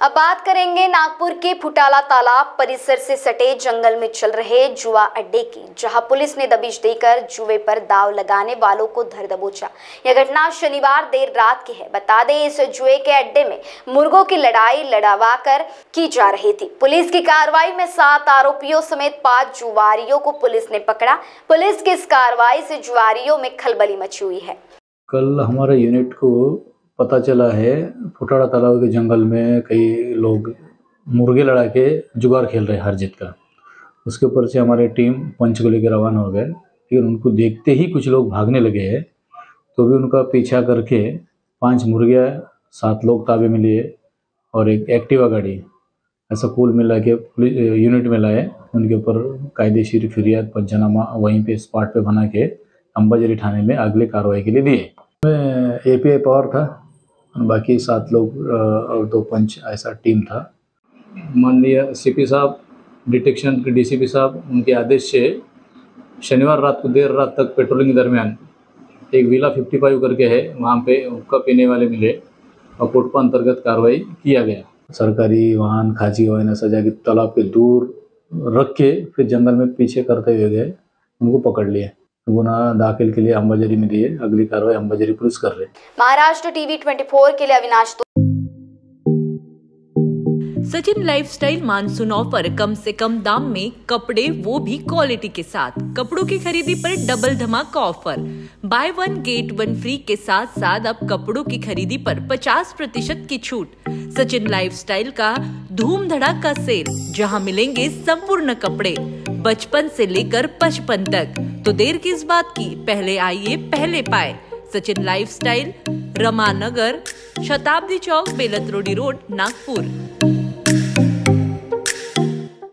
अब बात करेंगे नागपुर के फुटाला तालाब परिसर से सटे जंगल में चल रहे जुआ अड्डे की, जहाँ पुलिस ने दबिश देकर जुए पर दाव लगाने वालों को धर दबोचा। यह घटना शनिवार देर रात की है। बता दें, इस जुए के अड्डे में मुर्गों की लड़ाई लड़ावा कर की जा रही थी। पुलिस की कार्रवाई में सात आरोपियों समेत पाँच जुआरियों को पुलिस ने पकड़ा। पुलिस की इस कार्रवाई से जुआरियों में खलबली मची हुई है। कल हमारे यूनिट को पता चला है, फुटाड़ा तालाब के जंगल में कई लोग मुर्गे लड़ा के जुगाड़ खेल रहे हर जीत का। उसके ऊपर से हमारी टीम पंच को लेकर रवाना हो गए। लेकिन उनको देखते ही कुछ लोग भागने लगे हैं। तो भी उनका पीछा करके पाँच मुर्गियाँ, सात लोग ताबे में लिए और एक एक्टिवा गाड़ी, ऐसा कुल मिला के यूनिट में लाए। उनके ऊपर कायदेशीर फिरियाद, पंचनामा वहीं पे स्पॉट पे बना के अंबाजरी थाने में अगले कार्रवाई के लिए दिए। ए पी आई पावर था। बाकी सात लोग और दो पंच ऐसा टीम था। माननीय सीपी साहब डिटेक्शन के डीसीपी साहब उनके आदेश से शनिवार रात को देर रात तक पेट्रोलिंग के दरमियान एक विला 55 करके है वहाँ पे हुक्का पीने वाले मिले और कोटपा अंतर्गत कार्रवाई किया गया। सरकारी वाहन खाजी वाहन ऐसा जाके तालाब के दूर रख के फिर जंगल में पीछे करते हुए गए उनको पकड़ लिए। गुना दाखिल के लिए अंबाजरी में दिए अगली कार्रवाई अंबाजरी पुलिस कर रही महाराष्ट्र टीवी 24 के लिए Avinash Sachin lifestyle monsoon offer कम से कम दाम में कपड़े वो भी क्वालिटी के साथ। कपड़ों की खरीदी पर डबल धमाका offer. Buy one get one free के साथ साथ अब कपड़ों की खरीदी पर 50 प्रतिशत की छूट। सचिन लाइफस्टाइल का धूम धड़ाका सेल जहाँ मिलेंगे संपूर्ण कपड़े, बचपन से लेकर पचपन तक। तो देर किस बात की? पहले आइए, पहले पाए। सचिन लाइफस्टाइल, रमानगर, शताब्दी चौक बेलत रोडी रोड, नागपुर।